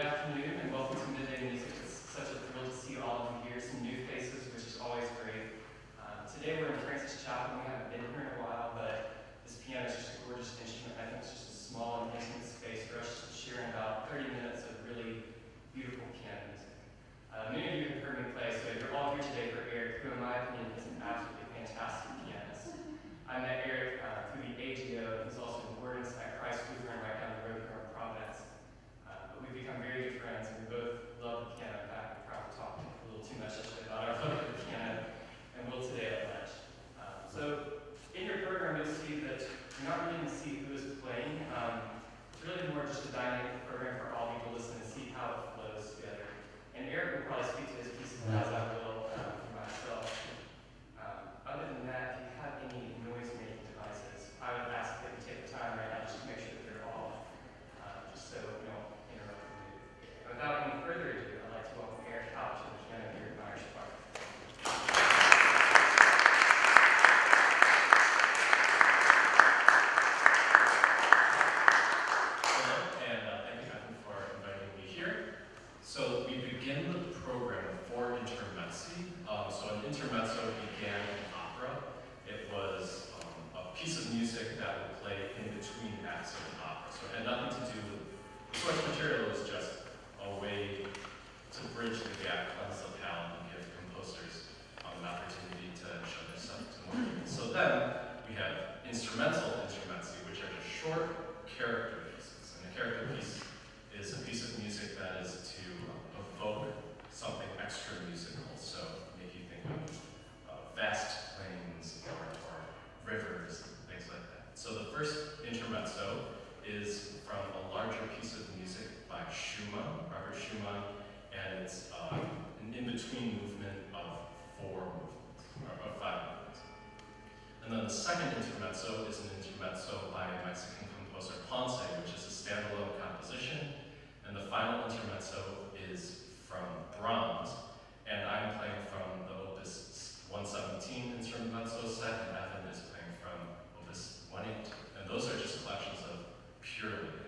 Good afternoon. by Mexican composer Ponce, which is a standalone composition. And the final intermezzo is from Brahms, and I'm playing from the Opus 117 intermezzo set, and Evan is playing from Opus 18, And those are just collections of purely